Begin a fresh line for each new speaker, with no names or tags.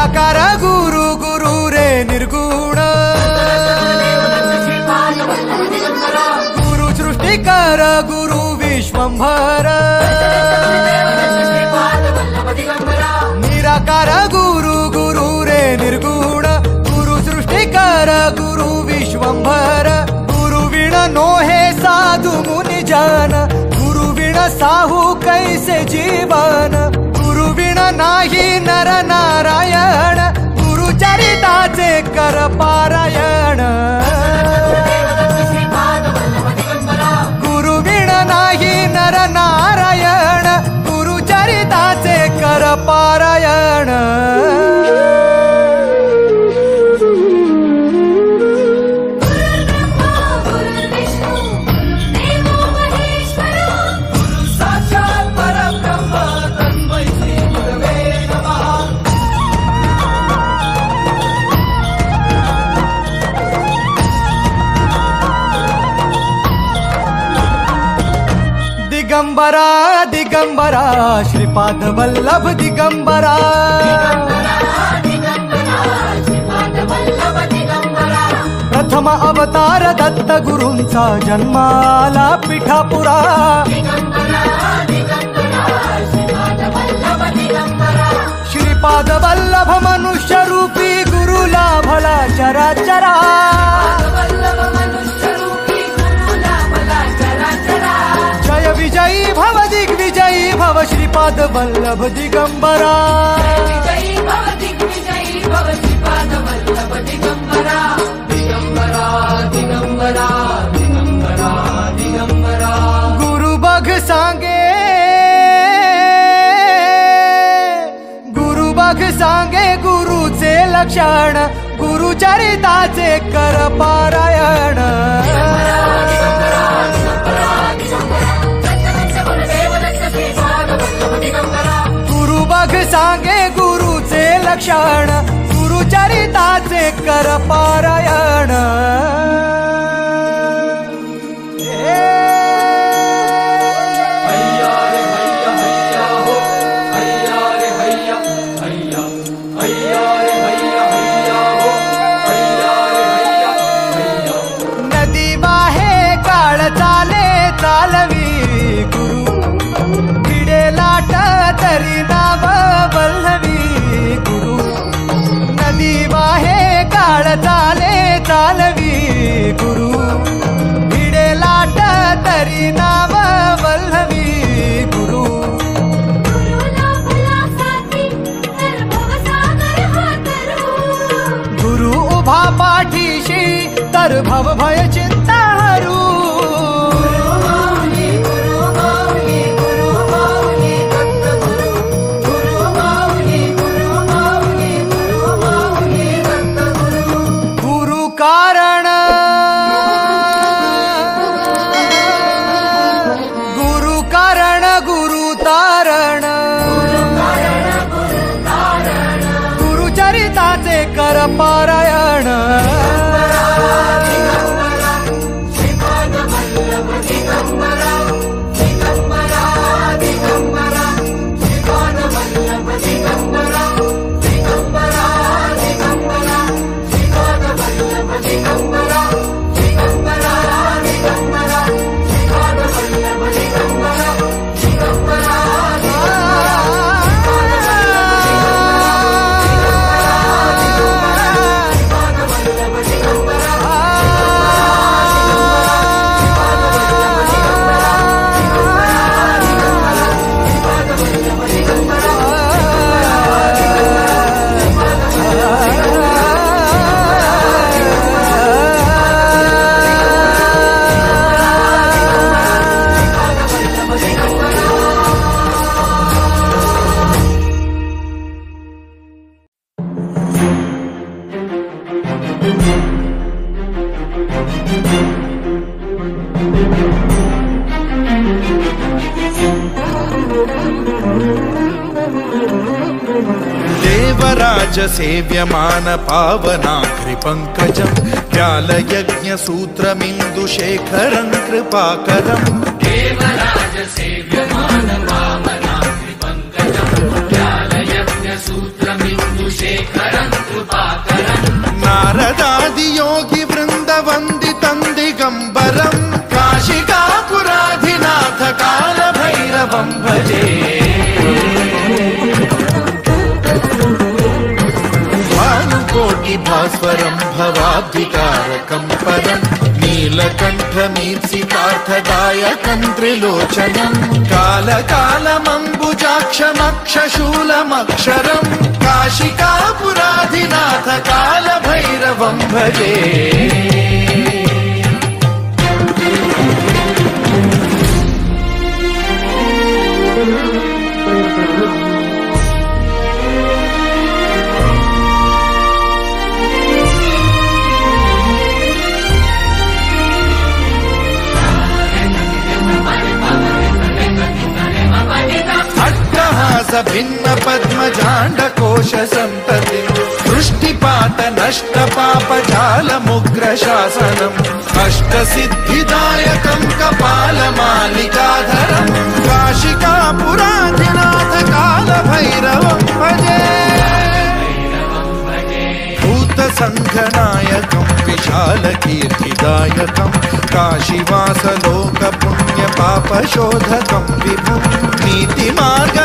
निराकार गुरु गुरु रे निर्गुण गुरु सृष्टिकर गुरु विश्वंभर निराकार गुरु गुरु रे निर्गुण गुरु सृष्टिकर गुरु विश्वंभर गुरु विण नोहे साधु मुनि जन गुरु विण साहू कैसे जीवन சங்கர பாராயண दिगंबरा श्रीपाद वल्लभ दिगंबरा. प्रथम अवतार दत्त गुरूंचा जन्माला पिठापुरा. श्रीपाद वल्लभ दिगंबरा गुरु बघ सांगे गुरु बघ लक्षण कर पारायण। माघ सांगे गुरुचे लक्षण गुरुचरिताचे कर पारायण. भव भय चिंता हरू। गुरु कारण। गुरु कारण गुरु तारण। गुरु चरिताचे कर पारायण
देवराजसेव्यमानपावना कृपङ्कजं
जालयज्ञसूत्रमिन्दुशेखरं
कृपाकरं। अभिकारकम् कम्पन् नीलकण्ठमीप्सितार्थदायकम् त्रिलोचनम् कालकालमम्बुजाक्षमक्षशूलमक्षरम् काशिकापुराधिनाथ कालभैरवम् भजे Thank you. भिन्न पद्मजाण्डकोश सम्पति दृष्टिपात नष्ट पाप जाल मुग्र शासनम्। अष्ट सिद्धिदायकम् कपाल मालिकाधरम्। काशिका पुराधिनाथ काल भैरवम् भजे। भूतसङ्घनायकं विशालकीर्तिदायकं काशीवासलोकपुण्यपापशोधकं विभुं नीतिमार्ग